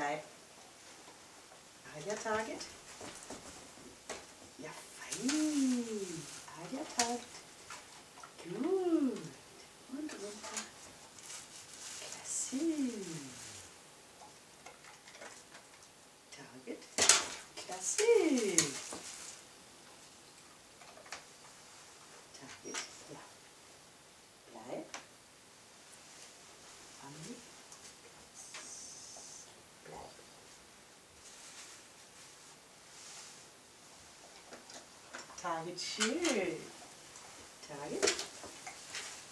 bleib. Alia Target. Ja, fein. Alia Target. Gut. Und runter. Klasse. Target. Klasse. Target. Ja. Bleib. Ami. Bleib.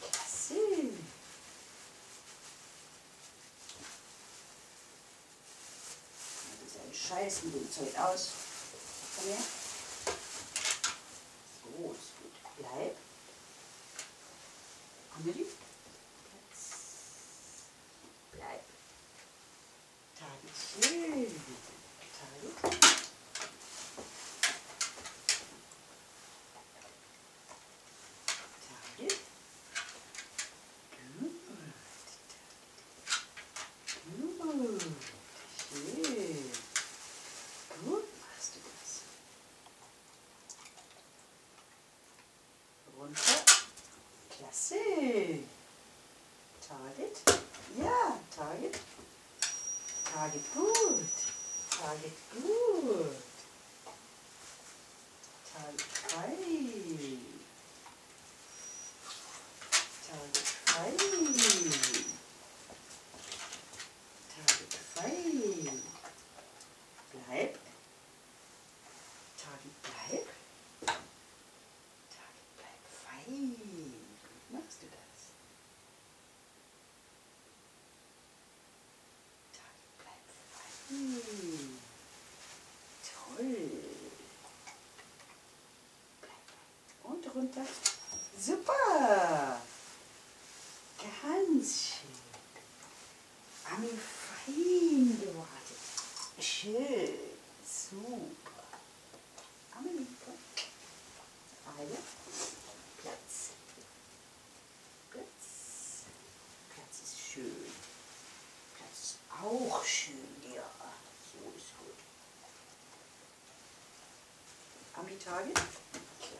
Klasse. Das ist ein Scheiß mit dem Zeug aus. Komm her. So, ist gut. Bleib. Amelie. Platz. Bleib. Target schön. Target. Target. Gut. Gut. Schön. Gut machst du das. Runter. Klasse. Target. Ja, Target. Target gut. Target gut. Target frei. Target frei. Target frei. Bleib. Target bleib. Target bleib frei. Gut machst du das. Target bleib frei. Toll. Runter. Super. Ganz schön. Ami fein gewartet. Schön. Super. Amelie, komm. Eine. Platz. Platz. Platz ist schön. Platz ist auch schön, ja. So ist gut. Ami-Tage. Klasse.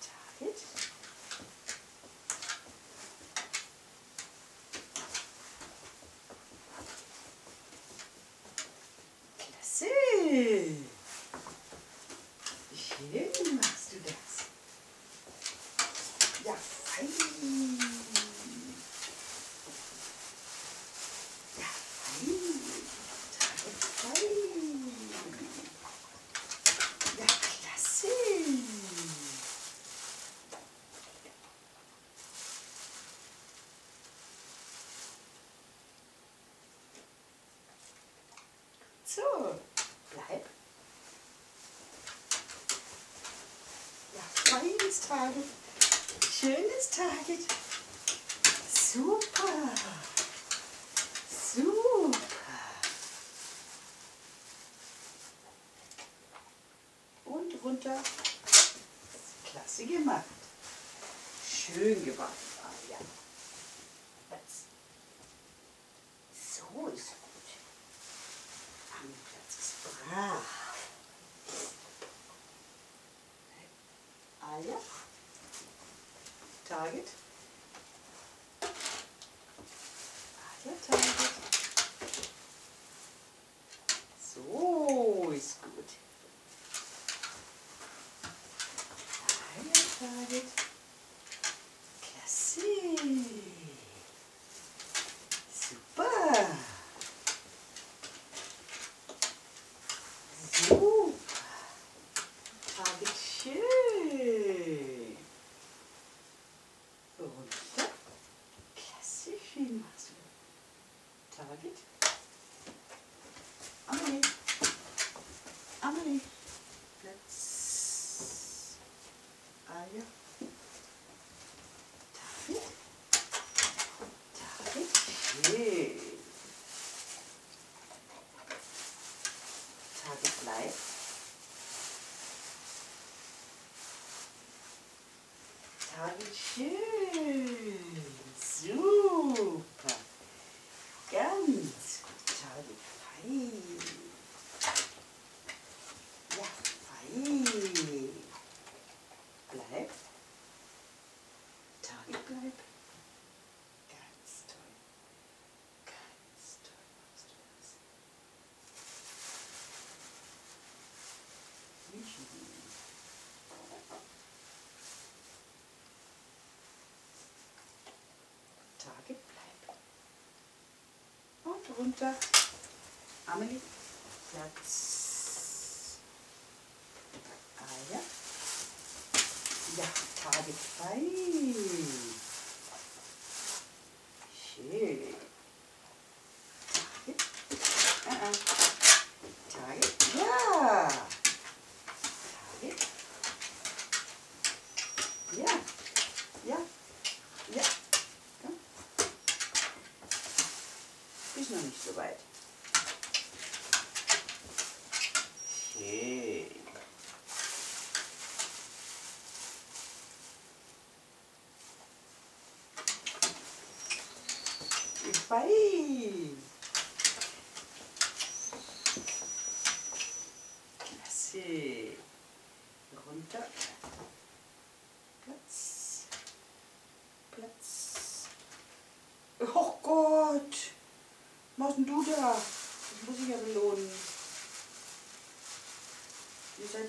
Target. Klasse. Schön machst du das. Ja, fein. Ja, fein. Target fein. Ja, klasse. So, bleib. Ja, feines Target. Schönes Target. Super. Super. Und runter. Klasse gemacht. Schön gemacht. Ah. So ist gut. Am Platz ist brav. Ah ja. Target. runter. Amelie, Platz. Ah ja. Ja, Tage frei. Schön. noch nicht so weit. Okay.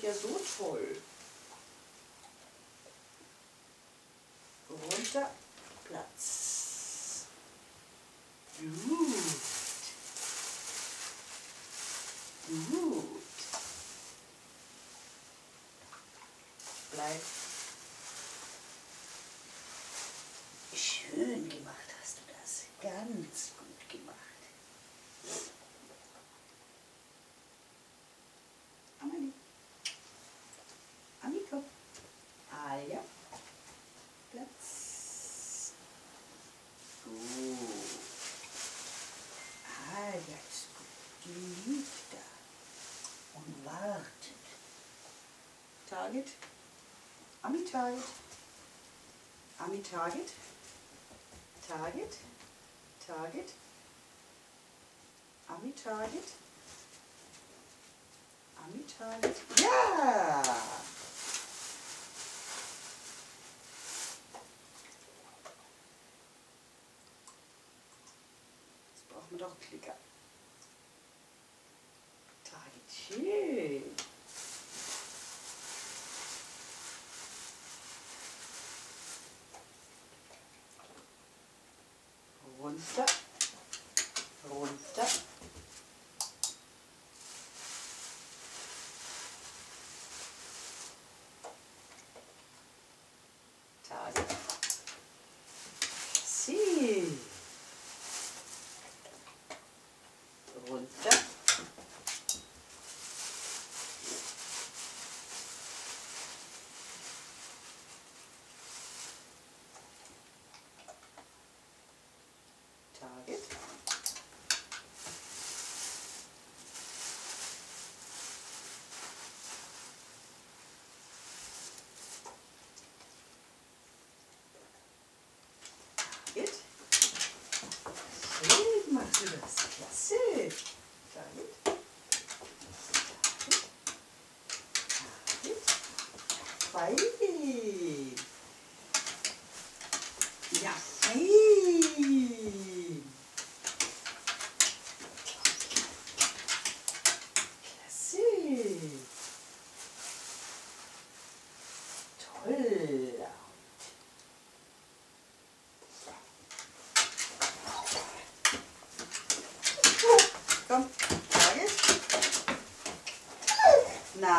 ja so toll. Runter, Platz. Gut. Gut. Ami-Target, Ami-Target, Target. Target, Target, Ami-Target, Ami-Target, ja! Jetzt brauchen wir doch Klicker.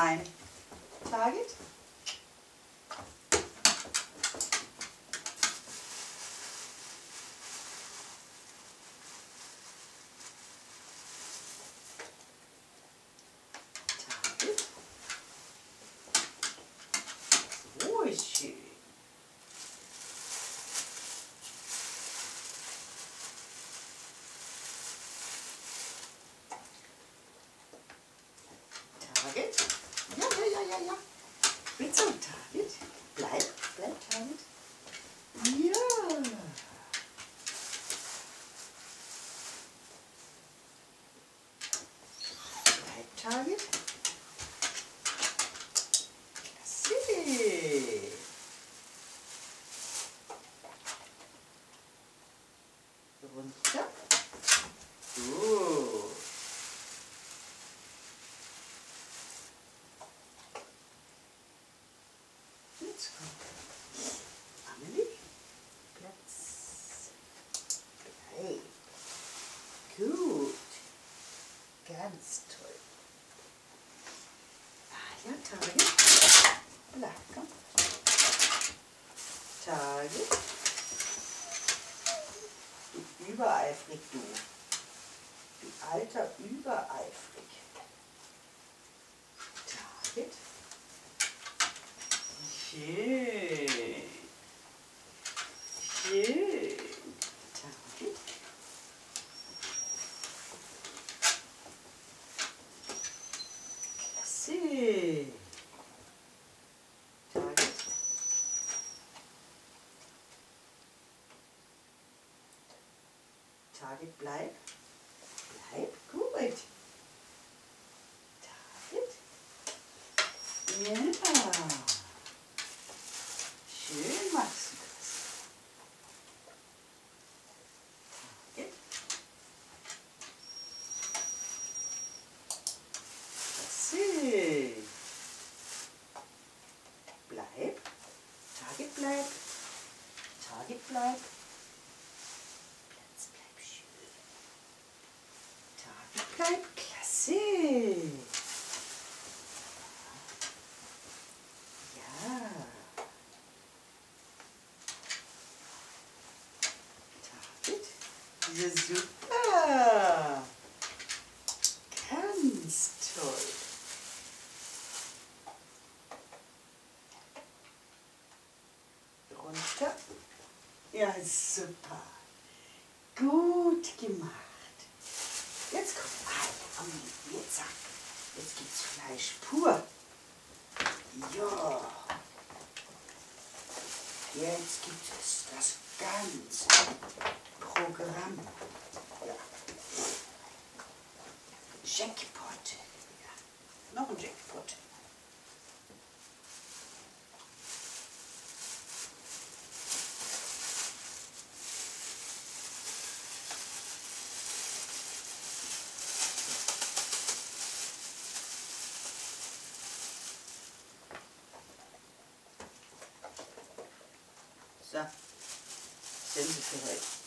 Nein. Target? ja. Mit so David. Bleib, bleib, David. Ja. Bleib, David. Runter. So. Übereifrig, du. Du alter übereifrig. Target. Schön. Schön. Target. Klasse. Target. Target bleib. Bleib gut. Target. Ja. Schön machst du das. Target. Klasse. Bleib. Target bleib. Target bleib. Platz bleib schön. Target bleib. Klasse. Ja. Target. Ja, super. Ganz toll. Runter. Ja, super. Gut gemacht. Jetzt kommt Ei. Jetzt. Jetzt gibt's Fleisch pur. Ja. Jetzt gibt es das ganze Programm. Ja. Jackpot. Ja. Noch ein Jackpot. So, sind sie für heute.